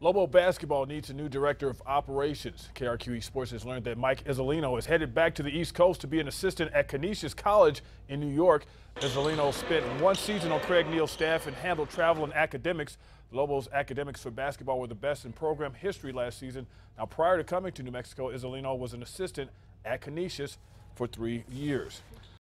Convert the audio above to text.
Lobo basketball needs a new director of operations. KRQE Sports has learned that Mike Iuzzolino is headed back to the East Coast to be an assistant at Canisius College in New York. Iuzzolino spent one season on Craig Neal's staff and handled travel and academics. Lobos academics for basketball were the best in program history last season. Now, prior to coming to New Mexico, Iuzzolino was an assistant at Canisius for three years.